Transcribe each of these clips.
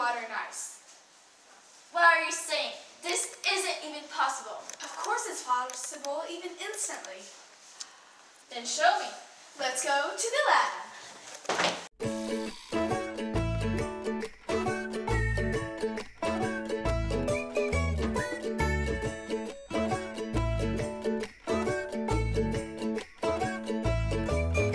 water and ice. What are you saying? This isn't even possible. Of course it's possible, even instantly. Then show me. Let's go to the lab.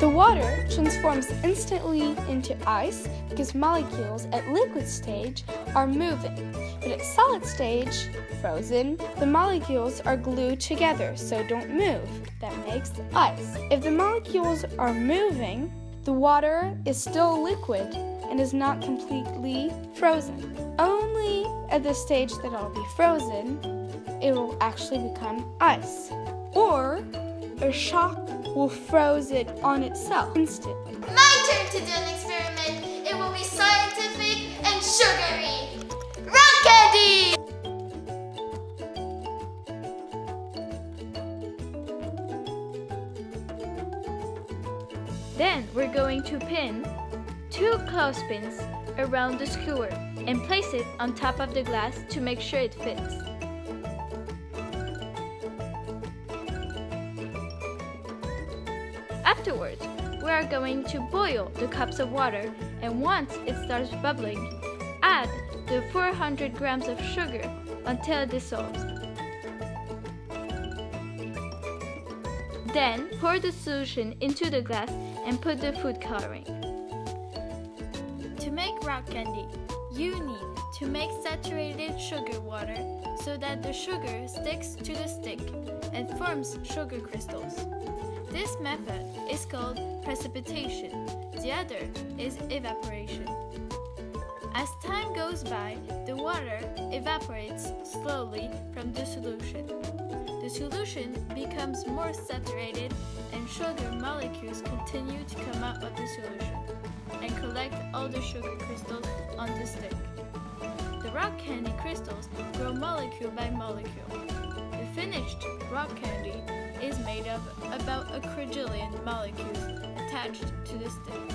The water transforms instantly into ice because molecules at liquid stage are moving, but at solid stage, frozen, the molecules are glued together so don't move. That makes ice. If the molecules are moving, the water is still liquid and is not completely frozen. Only at the stage that it'll be frozen, it will actually become ice. Or a shock will froze it on itself instantly. My turn to do an experiment. It will be scientific and sugary. Rock candy! Then we're going to pin two clothespins around the skewer and place it on top of the glass to make sure it fits. Afterwards, we are going to boil the cups of water and once it starts bubbling, add the 400 grams of sugar until it dissolves. Then pour the solution into the glass and put the food coloring. To make rock candy, you need to make saturated sugar water so that the sugar sticks to the stick and forms sugar crystals. This method is called precipitation. The other is evaporation. As time goes by, the water evaporates slowly from the solution. The solution becomes more saturated and sugar molecules continue to come out of the solution and collect all the sugar crystals on the stick. The rock candy crystals grow molecule by molecule. The finished rock candy is about a quadrillion molecules attached to the stick.